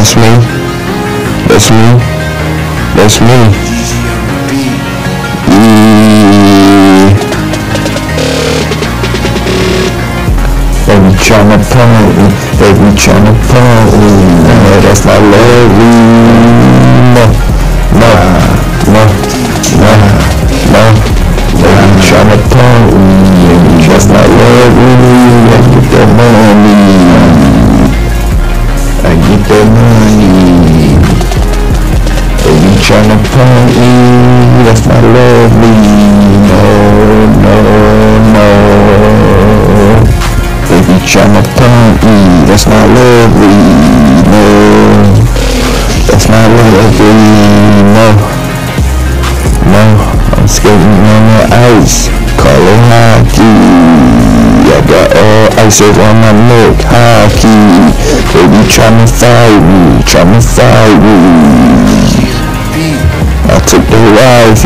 That's me. That's me. That's me. They be tryna punk me. They be tryna. No, that's not lovely. No, no, no, no, no. They be tryna punk me. That's not. Let's get that money. Me, that's not lovely. No, no, no. Be tryna punk me, that's not lovely. No, that's not lovely. No, no. I'm skating on the ice, call it hockey. I got all ices on my neck, hockey. Baby, be tryna fight me, tryna fight me revive.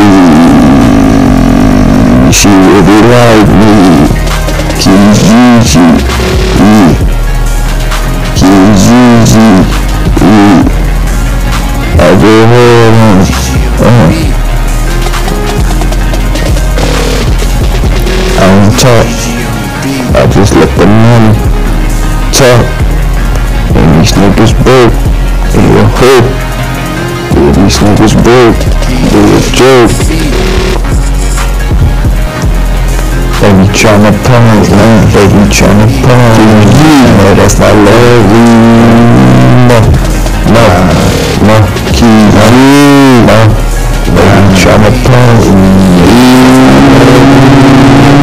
She will like me. Keez Gee Gee. Mm. Keez Gee Gee. Mm. I go home. Uh. I don't talk. I just let the money talk. And these niggas broke. And you're hope. These niggas broke. They a joke. They be tryna punk, man. They be tryna punk. No, that's not lovely. No, no, no. Keep no. They be tryna punk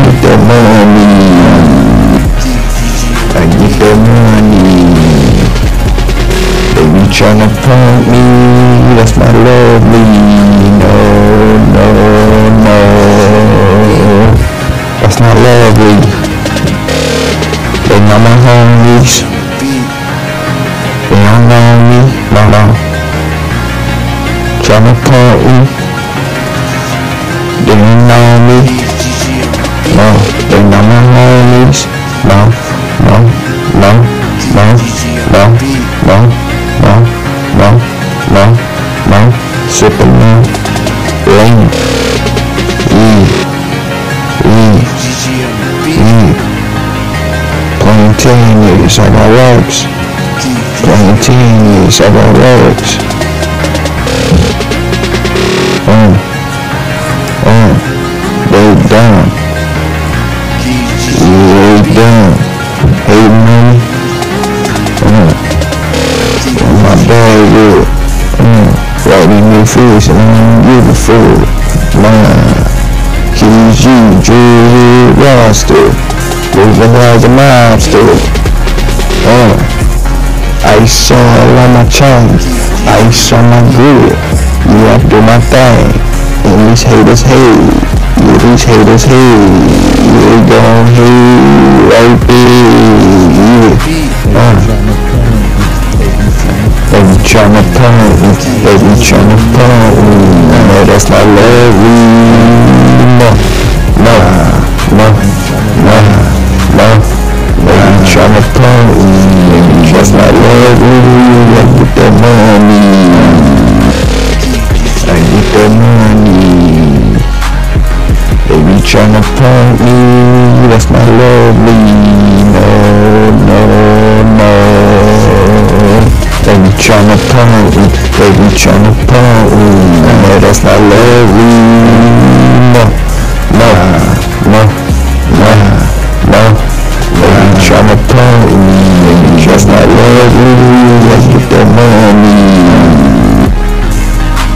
Get that money. I get that money. They be tryna punk me, that's not lovely. No, no, no. That's not lovely. They not my homies. They don't know me, no, no. Me. playing niggas like I roads. Playing team of our I roads. Um, um, they down. They down. Amen. money. Um, my dog good. Um, brought me new fish and I don't give a fuck. Man, KG, Drew, Roster. Moving like a monster. Uh, ice all my chain. Ice on my grill. You have to do my thing. And these haters hate. Yeah, these haters hate. Yeah, gon' hate right there. Yeah. Uh. They be tryna punk me, they be tryna punk me. No, that's not lovely. No, no, no, no, no. Lovely. I get that money. I get that money. They be tryna punk me, that's not lovely. No, no, no. They be tryna punk me, they be tryna punk me. No, that's not lovely. No, no, no, no, no. They be tryna punk me, that's not I get that money.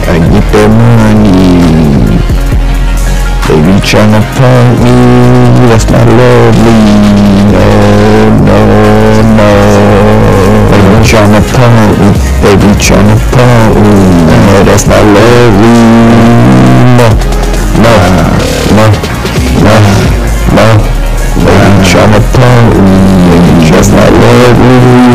I get that money. They be tryna punk me, that's not lovely. No, no, no. They be tryna punk me, they be tryna punk me. No, that's not lovely. No, no, no, no, no. They be tryna punk me, that's not lovely.